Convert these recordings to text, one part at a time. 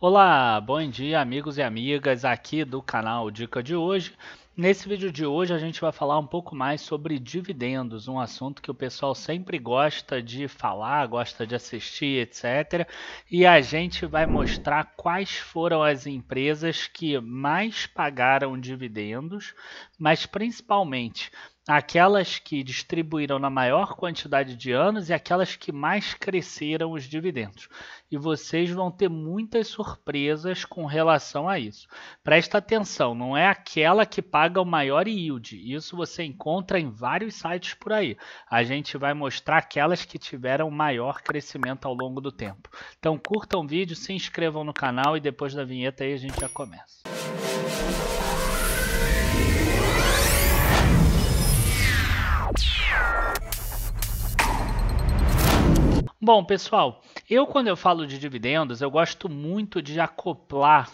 Olá, bom dia amigos e amigas aqui do canal Dica de hoje. Nesse vídeo de hoje a gente vai falar um pouco mais sobre dividendos, um assunto que o pessoal sempre gosta de falar, gosta de assistir, etc. E a gente vai mostrar quais foram as empresas que mais pagaram dividendos, mas principalmente aquelas que distribuíram na maior quantidade de anos e aquelas que mais cresceram os dividendos. E vocês vão ter muitas surpresas com relação a isso. Presta atenção, não é aquela que paga o maior yield. Isso você encontra em vários sites por aí. A gente vai mostrar aquelas que tiveram maior crescimento ao longo do tempo. Então curtam o vídeo, se inscrevam no canal e depois da vinheta aí a gente já começa. Bom, pessoal, eu quando eu falo de dividendos, eu gosto muito de acoplar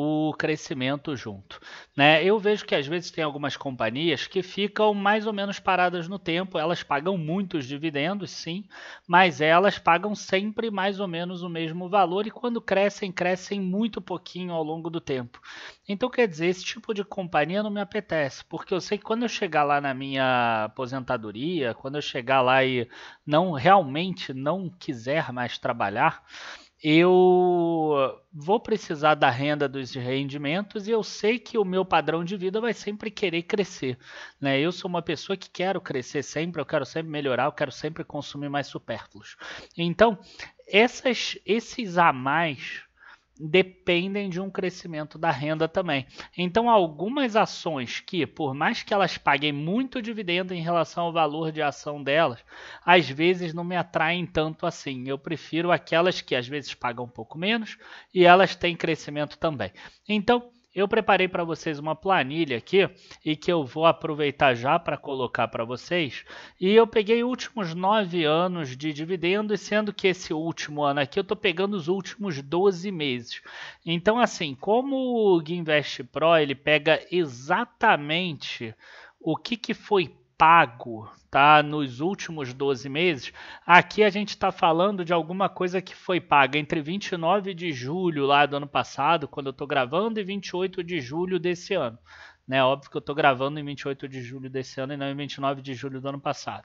o crescimento junto. Né? Eu vejo que às vezes tem algumas companhias que ficam mais ou menos paradas no tempo, elas pagam muitos dividendos, sim, mas elas pagam sempre mais ou menos o mesmo valor e quando crescem, crescem muito pouquinho ao longo do tempo. Então, quer dizer, esse tipo de companhia não me apetece, porque eu sei que quando eu chegar lá na minha aposentadoria, quando eu chegar lá e não realmente não quiser mais trabalhar, eu vou precisar da renda dos rendimentos e eu sei que o meu padrão de vida vai sempre querer crescer. Né? Eu sou uma pessoa que quero crescer sempre, eu quero sempre melhorar, eu quero sempre consumir mais supérfluos. Então, essas, esses a mais dependem de um crescimento da renda também. Então, algumas ações que, por mais que elas paguem muito dividendo em relação ao valor de ação delas, às vezes não me atraem tanto assim. Eu prefiro aquelas que às vezes pagam um pouco menos e elas têm crescimento também. Então, eu preparei para vocês uma planilha aqui e que eu vou aproveitar já para colocar para vocês. E eu peguei últimos nove anos de dividendo, sendo que esse último ano aqui eu estou pegando os últimos 12 meses. Então, assim, como o Ginvest Pro ele pega exatamente o que, que foi pago tá, nos últimos 12 meses, aqui a gente está falando de alguma coisa que foi paga entre 29 de julho lá do ano passado, quando eu estou gravando, e 28 de julho desse ano. Né? Óbvio que eu estou gravando em 28 de julho desse ano e não em 29 de julho do ano passado.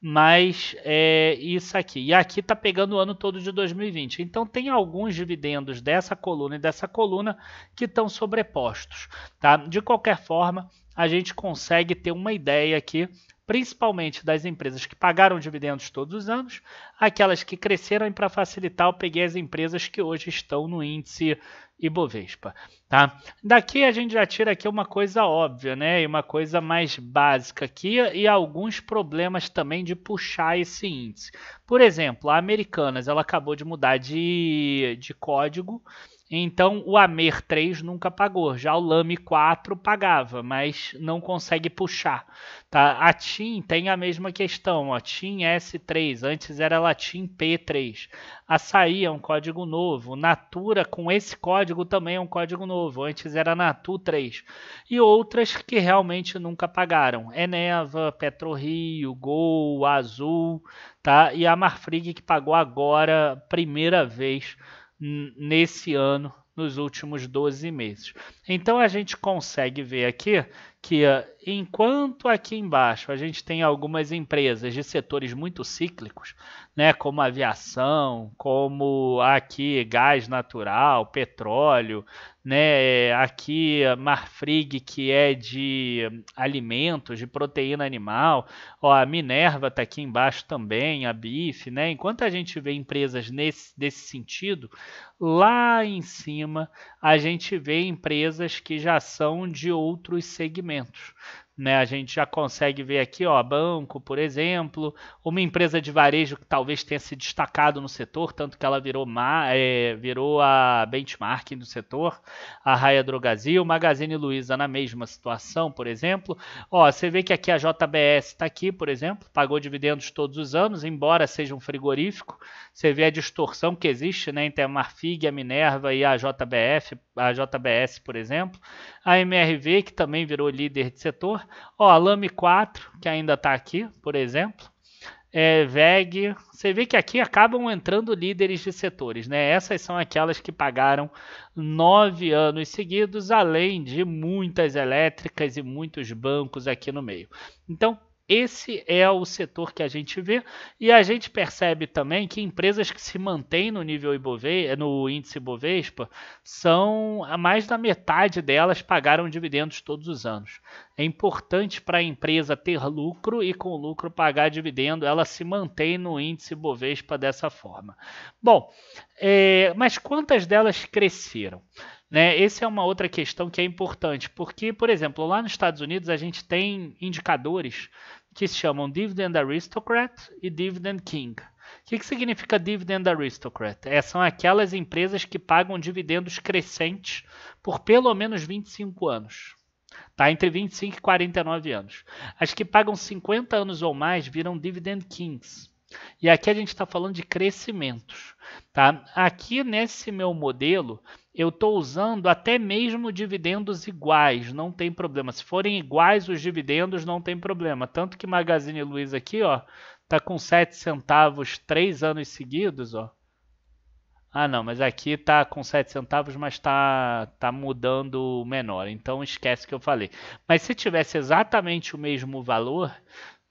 Mas é isso aqui. E aqui está pegando o ano todo de 2020. Então tem alguns dividendos dessa coluna e dessa coluna que estão sobrepostos. Tá? De qualquer forma, a gente consegue ter uma ideia aqui, principalmente das empresas que pagaram dividendos todos os anos, aquelas que cresceram e para facilitar eu peguei as empresas que hoje estão no índice Ibovespa, tá? Daqui a gente já tira aqui uma coisa óbvia, né? E uma coisa mais básica aqui e alguns problemas também de puxar esse índice. Por exemplo, a Americanas, ela acabou de mudar de, de código então o Amer 3 nunca pagou, já o Lame 4 pagava, mas não consegue puxar. Tá? A TIM tem a mesma questão, a TIM S3, antes era Latim P3. Açaí é um código novo, Natura com esse código também é um código novo, antes era Natu 3. E outras que realmente nunca pagaram, Eneva, PetroRio, Gol, Azul, tá? e a Marfrig que pagou agora, primeira vez, nesse ano, nos últimos 12 meses. Então a gente consegue ver aqui que enquanto aqui embaixo a gente tem algumas empresas de setores muito cíclicos, né, como aviação, como aqui gás natural, petróleo, né, aqui Marfrig que é de alimentos, de proteína animal, ó, a Minerva está aqui embaixo também, a BIF, né, enquanto a gente vê empresas nesse desse sentido, lá em cima a gente vê empresas que já são de outros segmentos instrumentos. Né, a gente já consegue ver aqui, ó, banco, por exemplo, uma empresa de varejo que talvez tenha se destacado no setor, tanto que ela virou, é, virou a benchmark do setor, a Raia Drogazil, Magazine Luiza na mesma situação, por exemplo. Ó, você vê que aqui a JBS está aqui, por exemplo, pagou dividendos todos os anos, embora seja um frigorífico. Você vê a distorção que existe né, entre a Marfig, a Minerva e a JBF, a JBS, por exemplo. A MRV, que também virou líder de setor. Ó, a Lame 4, que ainda está aqui, por exemplo. é, VEG. Você vê que aqui acabam entrando líderes de setores, né? Essas são aquelas que pagaram nove anos seguidos, além de muitas elétricas e muitos bancos aqui no meio. Então, esse é o setor que a gente vê e a gente percebe também que empresas que se mantêm no nível Ibovespa, no índice Bovespa, são mais da metade delas pagaram dividendos todos os anos. É importante para a empresa ter lucro e com lucro pagar dividendo, ela se mantém no índice Bovespa dessa forma. Bom, é, mas quantas delas cresceram? Né? Essa é uma outra questão que é importante, porque, por exemplo, lá nos Estados Unidos a gente tem indicadores que se chamam Dividend Aristocrat e Dividend King. O que, que significa Dividend Aristocrat? É, são aquelas empresas que pagam dividendos crescentes por pelo menos 25 anos. Tá? Entre 25 e 49 anos. As que pagam 50 anos ou mais viram Dividend Kings. E aqui a gente está falando de crescimentos. Tá? Aqui nesse meu modelo, eu estou usando até mesmo dividendos iguais, não tem problema. Se forem iguais os dividendos, não tem problema. Tanto que Magazine Luiza aqui, ó, tá com 7 centavos 3 anos seguidos, ó. Ah, não, mas aqui tá com 7 centavos, mas tá, tá mudando menor. Então esquece que eu falei. Mas se tivesse exatamente o mesmo valor,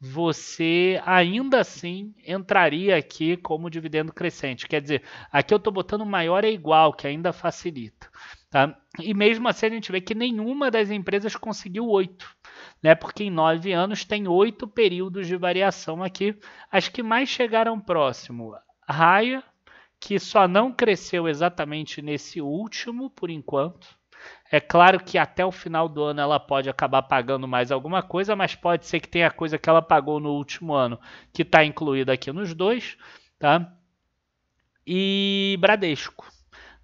você ainda assim entraria aqui como dividendo crescente. Quer dizer, aqui eu estou botando maior é igual, que ainda facilita. Tá? E mesmo assim a gente vê que nenhuma das empresas conseguiu 8, né? porque em 9 anos tem 8 períodos de variação aqui. As que mais chegaram próximo, Raia, que só não cresceu exatamente nesse último por enquanto. É claro que até o final do ano ela pode acabar pagando mais alguma coisa, mas pode ser que tenha coisa que ela pagou no último ano que está incluída aqui nos dois, tá? E Bradesco.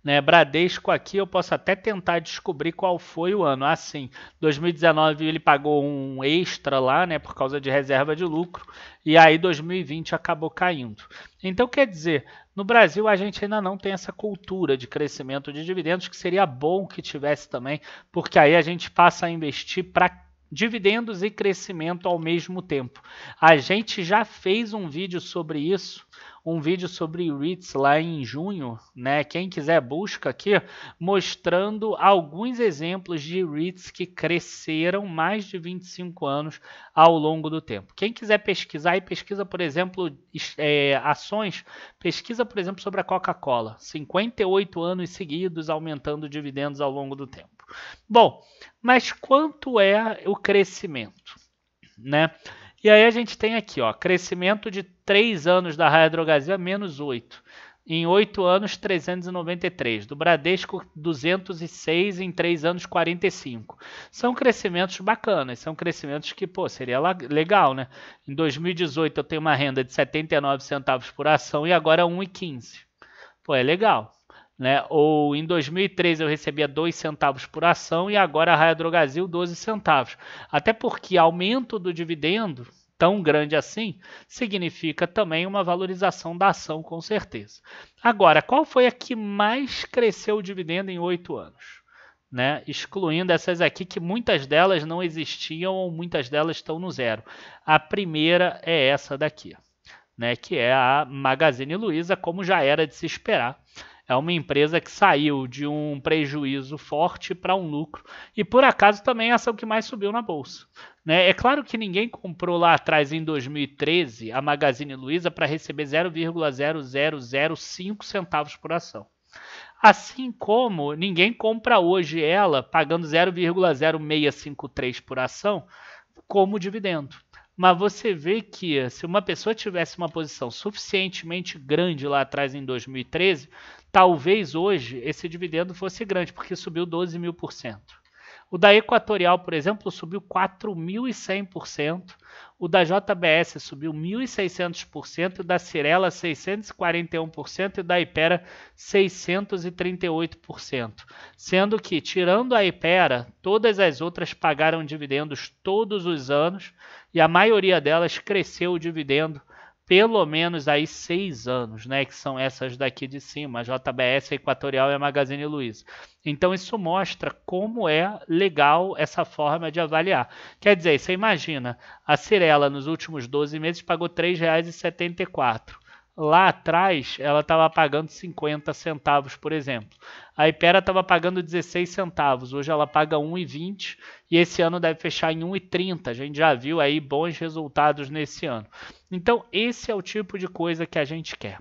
Né, Bradesco aqui eu posso até tentar descobrir qual foi o ano. Assim, ah, 2019 ele pagou um extra lá, né, por causa de reserva de lucro, e aí 2020 acabou caindo. Então quer dizer, no Brasil, a gente ainda não tem essa cultura de crescimento de dividendos, que seria bom que tivesse também, porque aí a gente passa a investir para dividendos e crescimento ao mesmo tempo. A gente já fez um vídeo sobre isso um vídeo sobre REITs lá em junho, né? Quem quiser busca aqui, mostrando alguns exemplos de REITs que cresceram mais de 25 anos ao longo do tempo. Quem quiser pesquisar e pesquisa, por exemplo, é, ações, pesquisa, por exemplo, sobre a Coca-Cola. 58 anos seguidos aumentando dividendos ao longo do tempo. Bom, mas quanto é o crescimento, né? E aí a gente tem aqui, ó, crescimento de 3 anos da Raia Drogazil menos 8. Em 8 anos, 393. Do Bradesco, 206. Em 3 anos, 45. São crescimentos bacanas. São crescimentos que, pô, seria legal, né? Em 2018, eu tenho uma renda de 79 centavos por ação e agora 1,15. Pô, é legal. Né? Ou em 2013 eu recebia 2 centavos por ação e agora a Raia Drogazil 12 centavos. Até porque aumento do dividendo tão grande assim significa também uma valorização da ação com certeza. Agora, qual foi a que mais cresceu o dividendo em 8 anos? Né? Excluindo essas aqui que muitas delas não existiam ou muitas delas estão no zero. A primeira é essa daqui, né? que é a Magazine Luiza, como já era de se esperar é uma empresa que saiu de um prejuízo forte para um lucro e por acaso também é a ação que mais subiu na bolsa. Né? É claro que ninguém comprou lá atrás em 2013 a Magazine Luiza para receber 0,0005 centavos por ação. Assim como ninguém compra hoje ela pagando 0,0653 por ação como dividendo. Mas você vê que se uma pessoa tivesse uma posição suficientemente grande lá atrás em 2013, talvez hoje esse dividendo fosse grande, porque subiu 12 mil por cento. O da Equatorial, por exemplo, subiu 4.100%, o da JBS subiu 1.600%, o da Cirela 641% e o da Ipera 638%. Sendo que, tirando a Ipera, todas as outras pagaram dividendos todos os anos. E a maioria delas cresceu o dividendo pelo menos aí seis anos, né? Que são essas daqui de cima, JBS, Equatorial e a Magazine Luiza. Então isso mostra como é legal essa forma de avaliar. Quer dizer, você imagina, a Cirela nos últimos 12 meses pagou R$ 3,74 lá atrás ela estava pagando 50 centavos, por exemplo. A Ipera estava pagando 16 centavos, hoje ela paga 1,20 e esse ano deve fechar em 1,30. A gente já viu aí bons resultados nesse ano. Então, esse é o tipo de coisa que a gente quer.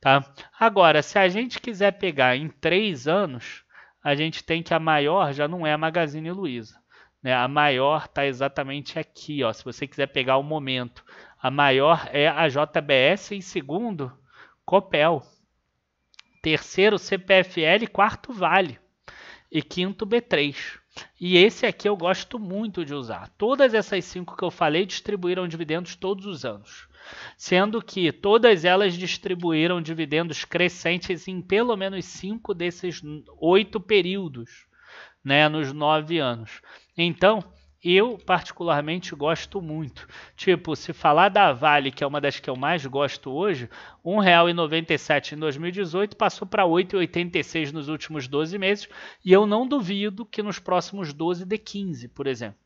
Tá? Agora, se a gente quiser pegar em 3 anos, a gente tem que a maior já não é a Magazine Luiza. Né? A maior está exatamente aqui. Ó. Se você quiser pegar o momento a maior é a JBS, em segundo, Copel. Terceiro, CPFL, quarto, Vale. E quinto, B3. E esse aqui eu gosto muito de usar. Todas essas cinco que eu falei distribuíram dividendos todos os anos. Sendo que todas elas distribuíram dividendos crescentes em pelo menos cinco desses oito períodos, né, nos nove anos. Então, eu particularmente gosto muito. Tipo, se falar da Vale, que é uma das que eu mais gosto hoje, R$ 1,97 em 2018 passou para R$ 8,86 nos últimos 12 meses, e eu não duvido que nos próximos 12 dê 15, por exemplo.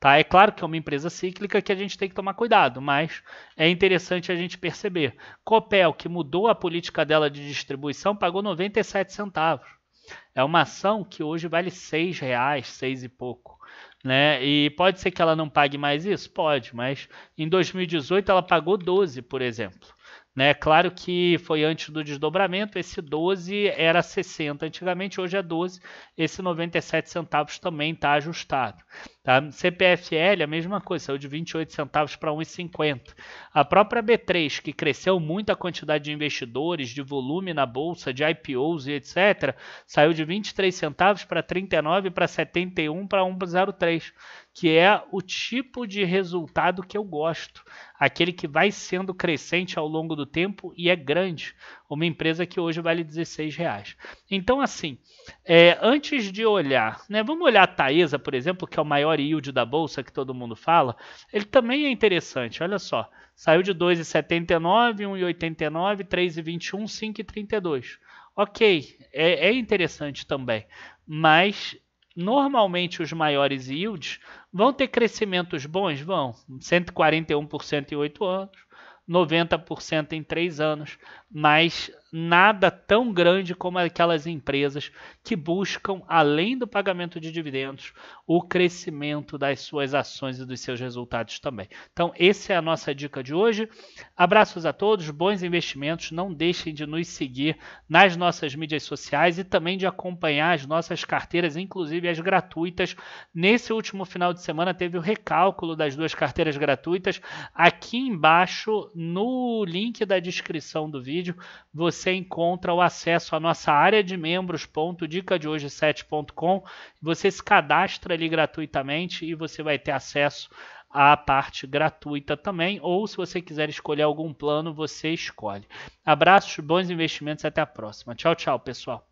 Tá? É claro que é uma empresa cíclica que a gente tem que tomar cuidado, mas é interessante a gente perceber. Copel, que mudou a política dela de distribuição, pagou 97 centavos. É uma ação que hoje vale R$ reais, seis e pouco. Né? E pode ser que ela não pague mais isso? Pode, mas em 2018 ela pagou 12, por exemplo. Né? Claro que foi antes do desdobramento, esse 12 era 60 antigamente, hoje é 12, esse 97 centavos também está ajustado. Tá? CPFL, a mesma coisa, saiu de 28 centavos para 1,50. A própria B3, que cresceu muito a quantidade de investidores, de volume na bolsa, de IPOs e etc., saiu de 23 centavos para 39 para 71 para 1,03 que é o tipo de resultado que eu gosto, aquele que vai sendo crescente ao longo do tempo e é grande. Uma empresa que hoje vale 16 reais. Então, assim, é, antes de olhar, né, vamos olhar a Taesa, por exemplo, que é o maior yield da bolsa que todo mundo fala. Ele também é interessante. Olha só, saiu de 2,79, 1,89, 3,21, 5,32. Ok, é, é interessante também, mas Normalmente os maiores yields vão ter crescimentos bons, vão, 141% em 8 anos, 90% em 3 anos, mas nada tão grande como aquelas empresas que buscam, além do pagamento de dividendos, o crescimento das suas ações e dos seus resultados também. Então, essa é a nossa dica de hoje. Abraços a todos, bons investimentos. Não deixem de nos seguir nas nossas mídias sociais e também de acompanhar as nossas carteiras, inclusive as gratuitas. Nesse último final de semana teve o recálculo das duas carteiras gratuitas. Aqui embaixo, no link da descrição do vídeo, você você encontra o acesso à nossa área de membros.dicadehoje7.com. Você se cadastra ali gratuitamente e você vai ter acesso à parte gratuita também, ou se você quiser escolher algum plano, você escolhe. Abraços, bons investimentos, até a próxima. Tchau, tchau, pessoal.